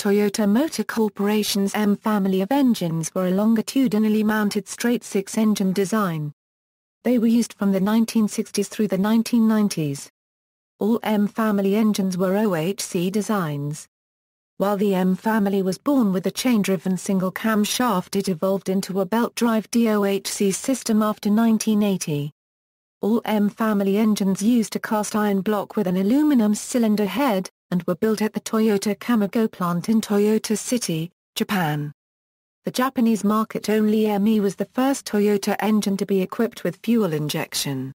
Toyota Motor Corporation's M family of engines were a longitudinally mounted straight six-engine design. They were used from the 1960s through the 1990s. All M family engines were OHC designs. While the M family was born with a chain-driven single camshaft it evolved into a belt-drive DOHC system after 1980. All M family engines used a cast iron block with an aluminum cylinder head, and were built at the Toyota Kamigo plant in Toyota City, Japan. The Japanese market-only ME was the first Toyota engine to be equipped with fuel injection.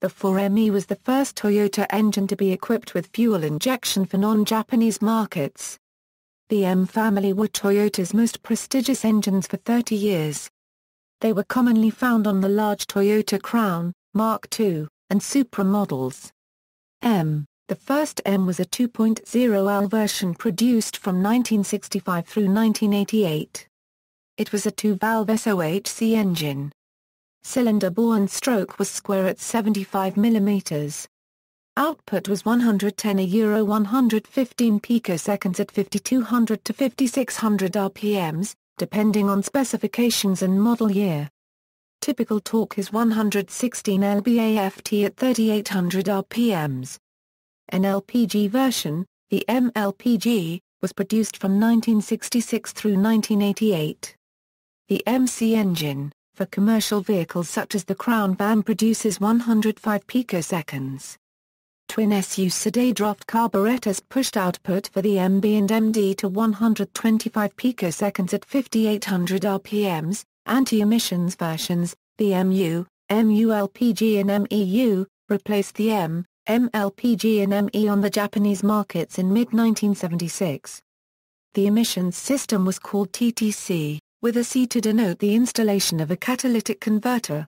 The 4ME was the first Toyota engine to be equipped with fuel injection for non-Japanese markets. The M family were Toyota's most prestigious engines for 30 years. They were commonly found on the large Toyota Crown, Mark II, and Supra models. M, the first M was a 2.0L version produced from 1965 through 1988. It was a two-valve SOHC engine. Cylinder bore and stroke was square at 75 mm. Output was 110 a euro 115 picoseconds at 5200 to 5600 RPMs, depending on specifications and model year. Typical torque is 116 lb-ft at 3800 RPMs. An LPG version, the MLPG, was produced from 1966 through 1988. The MC engine, for commercial vehicles such as the Crown van produces 105 picoseconds. Twin SU sidedraft carburetors pushed output for the MB and MD to 125 picoseconds at 5800 RPMs, anti-emissions versions, the MU, MULPG and MEU, replaced the M, MLPG and ME on the Japanese markets in mid-1976. The emissions system was called TTC, with a C to denote the installation of a catalytic converter.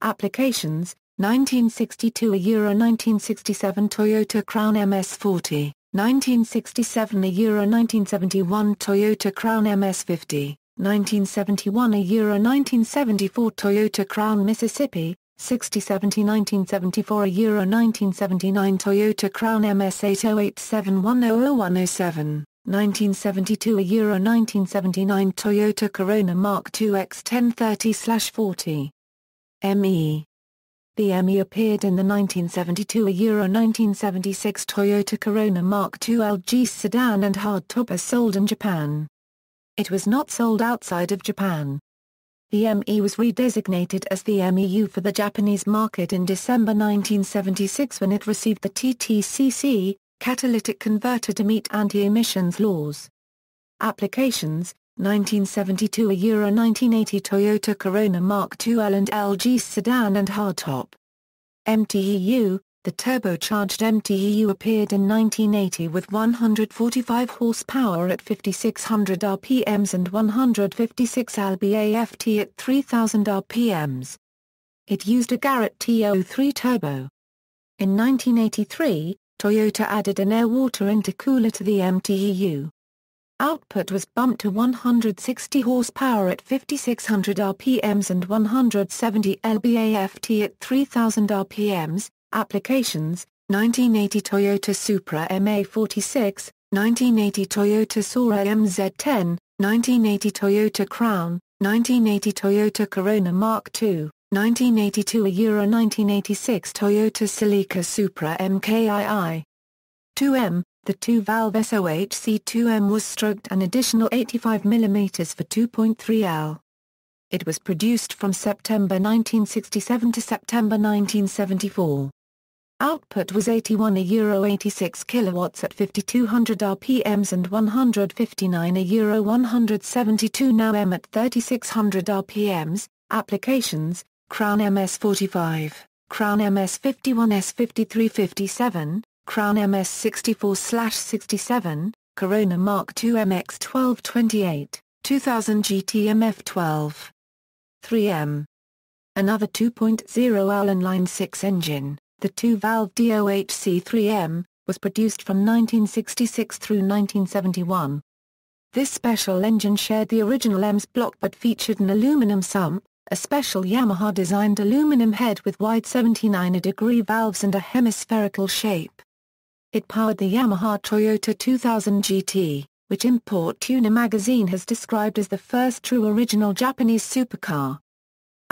Applications 1962 a Euro 1967 Toyota Crown MS40, 1967 a Euro 1971 Toyota Crown MS50, 1971 a Euro 1974 Toyota Crown Mississippi, 6070 1974 a Euro 1979 Toyota Crown MS80871000107. 1972 a Euro 1979 Toyota Corona Mark II X1030-40. ME. The ME appeared in the 1972 a Euro 1976 Toyota Corona Mark II LG sedan and hardtop as sold in Japan. It was not sold outside of Japan. The ME was redesignated as the MEU for the Japanese market in December 1976 when it received the TTCC, catalytic converter to meet anti-emissions laws. Applications 1972 a Euro 1980 Toyota Corona Mark II L and LG sedan and hardtop. MTEU The turbocharged MTEU appeared in 1980 with 145 horsepower at 5600 RPMs and 156 lb-ft at 3000 RPMs. It used a Garrett TO3 turbo. In 1983, Toyota added an air-water intercooler to the MTEU. Output was bumped to 160 horsepower at 5600 RPMs and 170 lb-ft at 3000 RPMs. Applications 1980 Toyota Supra MA46, 1980 Toyota Sora MZ10, 1980 Toyota Crown, 1980 Toyota Corona Mark II, 1982 a Euro 1986 Toyota Celica Supra MKII. 2M, the two-valve SOHC-2M was stroked an additional 85 mm for 2.3L. It was produced from September 1967 to September 1974. Output was 81 a Euro 86 kilowatts at 5200 RPMs and 159 a Euro 172 now M at 3600 RPMs. Applications Crown MS45, Crown MS51 S5357, Crown MS64-67, Corona Mark II MX1228, 2000 GT MF12. 3M. Another 2.0 Allen Line 6 engine, the two-valve DOHC-3M, was produced from 1966 through 1971. This special engine shared the original M's block but featured an aluminum sump, a special Yamaha-designed aluminum head with wide 79-degree valves and a hemispherical shape. It powered the Yamaha Toyota 2000 GT, which Import Tuner magazine has described as the first true original Japanese supercar.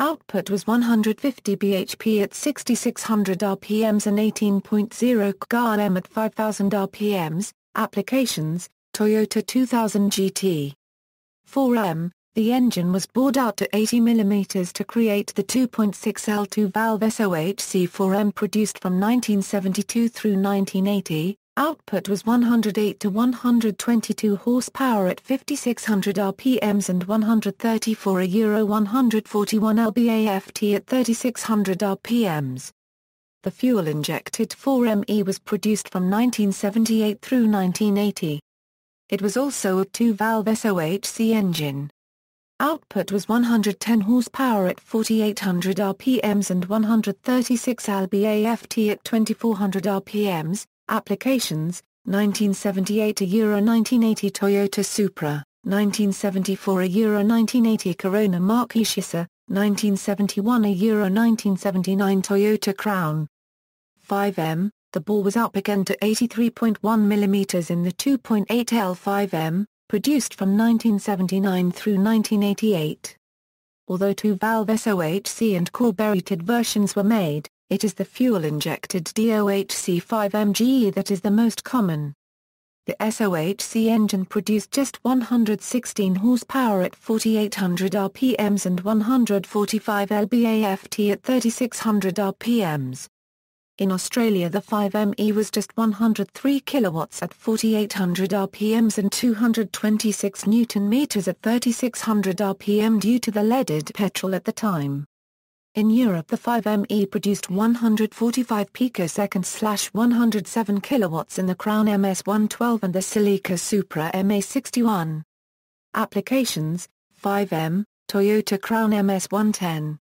Output was 150 bhp at 6600 rpms and 18.0 kgm at 5000 rpms. Applications, Toyota 2000 GT. 4M, the engine was bored out to 80 mm to create the 2.6 L2 valve SOHC4M produced from 1972 through 1980, Output was 108 to 122 horsepower at 5600 rpms and 134 a euro 141 lbaft at 3600 rpms. The fuel-injected 4ME was produced from 1978 through 1980. It was also a two-valve SOHC engine. Output was 110 horsepower at 4800 rpms and 136 lbaft at 2400 rpms, Applications, 1978 a Euro 1980 Toyota Supra, 1974 a Euro 1980 Corona Marchesa, 1971 a Euro 1979 Toyota Crown. 5M, the bore was up again to 83.1 mm in the 2.8 L5M, produced from 1979 through 1988. Although two-valve SOHC and carbureted versions were made, it is the fuel-injected DOHC5MGE that is the most common. The SOHC engine produced just 116 horsepower at 4800 rpms and 145 lbaft at 3600 rpms. In Australia the 5ME was just 103 kilowatts at 4800 rpms and 226 newton meters at 3600 rpm due to the leaded petrol at the time. In Europe the 5ME produced 145 picoseconds/107 kilowatts in the Crown MS112 and the Celica Supra MA61. Applications: 5M, Toyota Crown MS110.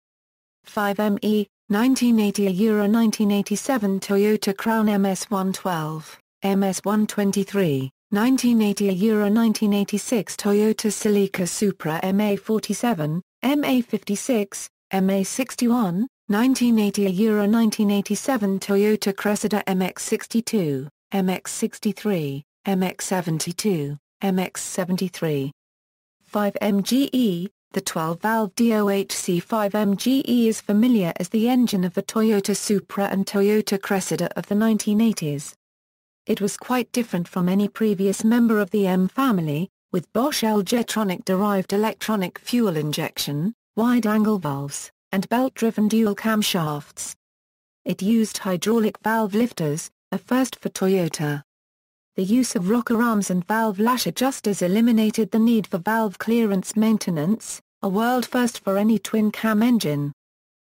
5ME, 1980 Euro 1987 Toyota Crown MS112, MS123, 1980 Euro 1986 Toyota Celica Supra MA47, MA56, MA61, 1980 a Euro 1987 Toyota Cressida MX62, MX63, MX72, MX73. 5MGE, the 12-valve DOHC 5MGE is familiar as the engine of the Toyota Supra and Toyota Cressida of the 1980s. It was quite different from any previous member of the M family, with Bosch L-Jetronic-derived electronic fuel injection, wide-angle valves, and belt-driven dual camshafts. It used hydraulic valve lifters, a first for Toyota. The use of rocker arms and valve lash adjusters eliminated the need for valve clearance maintenance, a world first for any twin-cam engine.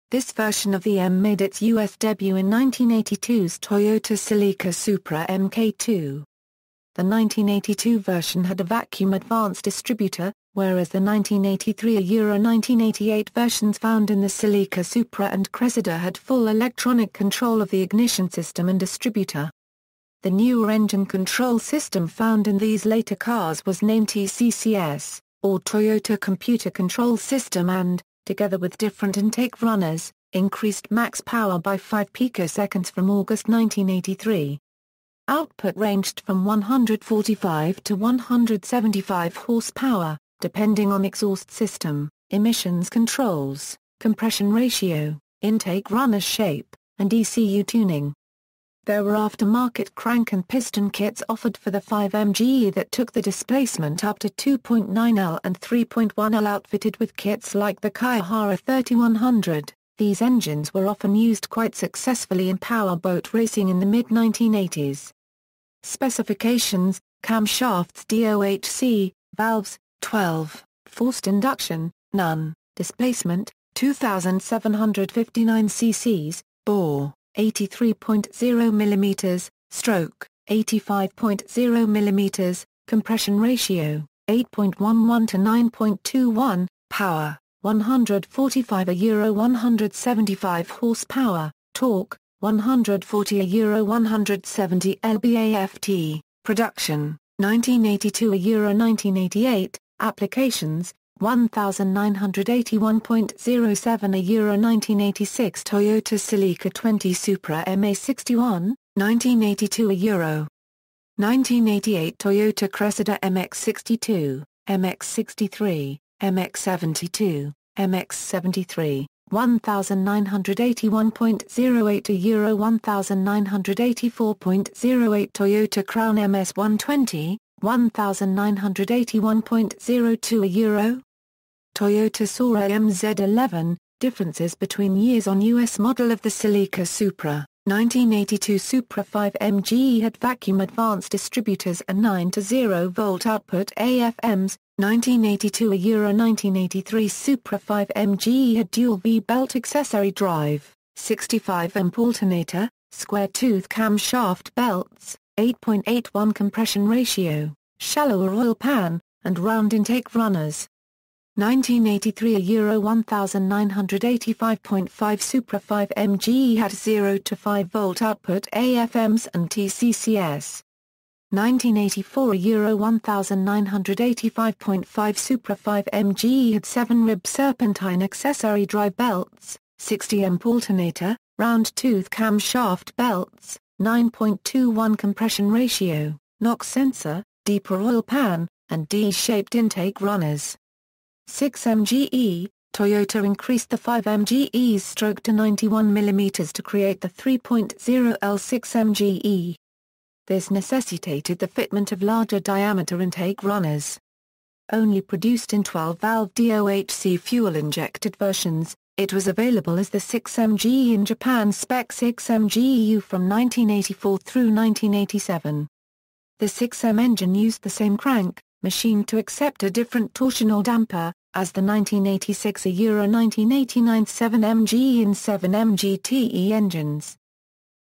This version of the M made its U.S. debut in 1982's Toyota Celica Supra MK2. The 1982 version had a vacuum advanced distributor, whereas the 1983 Euro 1988 versions found in the Celica Supra and Cressida had full electronic control of the ignition system and distributor. The newer engine control system found in these later cars was named TCCS, or Toyota Computer Control System and, together with different intake runners, increased max power by 5 picoseconds from August 1983. Output ranged from 145 to 175 horsepower, depending on exhaust system, emissions controls, compression ratio, intake runner shape, and ECU tuning. There were aftermarket crank and piston kits offered for the 5MGE that took the displacement up to 2.9L and 3.1L outfitted with kits like the Kayahara 3100. These engines were often used quite successfully in powerboat racing in the mid-1980s. Specifications, camshafts DOHC, valves, 12, forced induction, none, displacement, 2,759 cc's, bore, 83.0 mm, stroke, 85.0 mm, compression ratio, 8.11 to 9.21, power, 145 a euro 175 horsepower, torque, 140 a euro 170 lbaft, production, 1982 a euro 1988, Applications, 1981.07 a Euro 1986 Toyota Celica 20 Supra MA61, 1982 a Euro 1988 Toyota Cressida MX62, MX63, MX72, MX73, 1981.08 a Euro 1984.08 Toyota Crown MS120, 1981.02 a Euro. Toyota Sora MZ11, differences between years on US model of the Celica Supra. 1982 Supra 5 MGE had vacuum advanced distributors and 9 to 0 volt output AFMs, 1982 a Euro 1983 Supra 5 MGE had dual V-belt accessory drive, 65 amp alternator, square tooth camshaft belts, 8.81 compression ratio, shallower oil pan, and round intake runners. 1983 a Euro 1985.5 Supra 5 MGE had 0 to 5 volt output AFMs and TCCS. 1984 a Euro 1985.5 Supra 5 MGE had 7 rib serpentine accessory drive belts, 60 amp alternator, round tooth camshaft belts, 9.21 compression ratio, NOx sensor, deeper oil pan, and D-shaped intake runners. 6 MGE, Toyota increased the 5 MGE's stroke to 91 mm to create the 3.0 L6 MGE. This necessitated the fitment of larger diameter intake runners. Only produced in 12-valve DOHC fuel-injected versions, it was available as the 6MGE in Japan Spec 6MGEU from 1984 through 1987. The 6M engine used the same crank, machined to accept a different torsional damper, as the 1986 a Euro 1989 7MG in 7MGTE engines.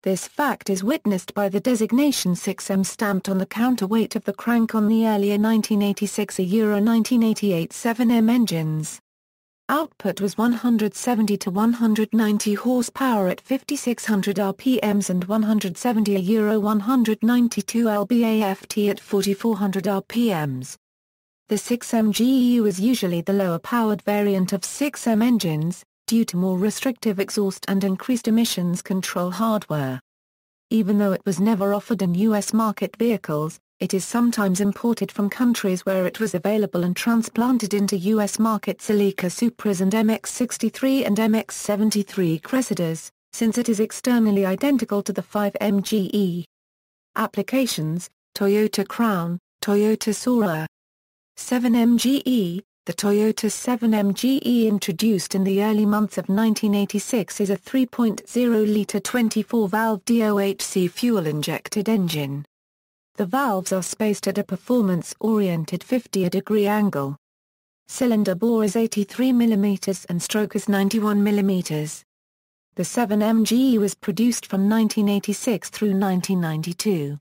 This fact is witnessed by the designation 6M stamped on the counterweight of the crank on the earlier 1986 a Euro 1988 7M engines. Output was 170 to 190 horsepower at 5600 rpms and 170 a Euro 192 lb-aft at 4400 rpms. The 6MGEU is usually the lower-powered variant of 6M engines, due to more restrictive exhaust and increased emissions control hardware. Even though it was never offered in U.S. market vehicles, it is sometimes imported from countries where it was available and transplanted into U.S. markets Celica Supras and MX-63 and MX-73 Cressidas, since it is externally identical to the 5MGE. Applications, Toyota Crown, Toyota Sora. 7MGE, the Toyota 7MGE introduced in the early months of 1986 is a 3.0-litre 24-valve DOHC fuel-injected engine. The valves are spaced at a performance-oriented 50-degree angle. Cylinder bore is 83 mm and stroke is 91 mm. The 7MGE was produced from 1986 through 1992.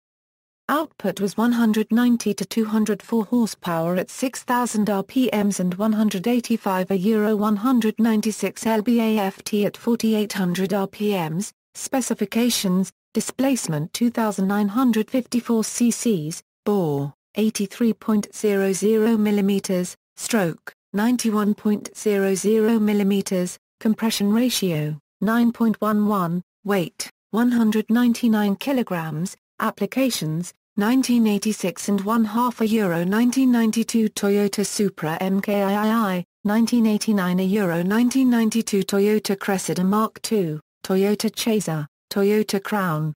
Output was 190 to 204 horsepower at 6000 rpms and 185 a Euro 196 lb-aft at 4800 rpms. Specifications: Displacement 2954 cc's, bore 83.00 mm, stroke 91.00 mm, compression ratio 9.11, weight 199 kilograms, applications 1986 and one half a euro 1992 Toyota Supra MKII, 1989 a euro 1992 Toyota Cressida Mark II, Toyota Chaser, Toyota Crown.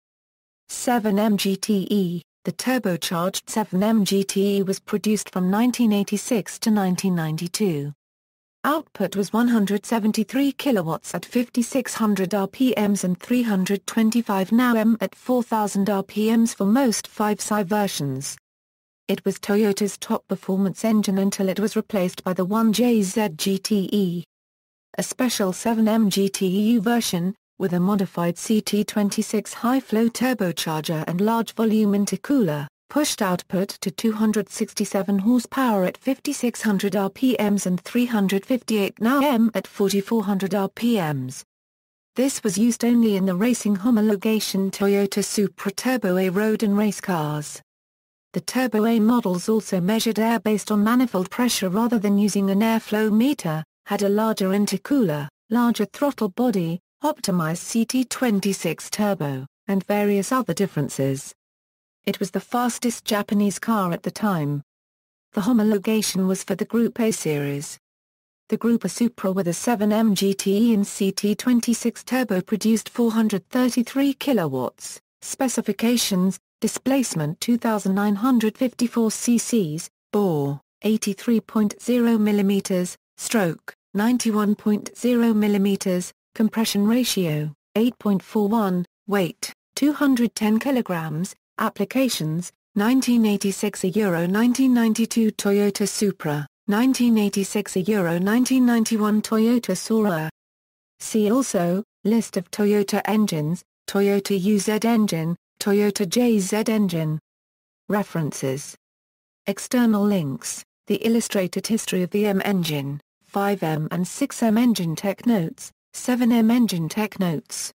7M GTE, the turbocharged 7M GTE was produced from 1986 to 1992. Output was 173 kilowatts at 5600 rpms and 325 Nm at 4000 rpms for most 5-SI versions. It was Toyota's top performance engine until it was replaced by the 1JZ GTE. A special 7M GTEU version, with a modified CT26 high-flow turbocharger and large volume intercooler, pushed output to 267 horsepower at 5600 rpms and 358 Nm at 4400 rpms. This was used only in the racing homologation Toyota Supra Turbo A road and race cars. The Turbo A models also measured air based on manifold pressure rather than using an airflow meter, had a larger intercooler, larger throttle body, optimized CT26 turbo, and various other differences. It was the fastest Japanese car at the time. The homologation was for the Group A series. The Group A Supra with a 7M GTE and CT26 turbo produced 433 kilowatts. Specifications, displacement 2954 cc's, bore, 83.0 mm, stroke, 91.0 mm, compression ratio, 8.41, weight, 210 kilograms, applications, 1986 a Euro 1992 Toyota Supra, 1986 a Euro 1991 Toyota Sora. See also, List of Toyota engines, Toyota UZ engine, Toyota JZ engine. References. External links, The Illustrated History of the M engine, 5M and 6M engine tech notes, 7M engine tech notes.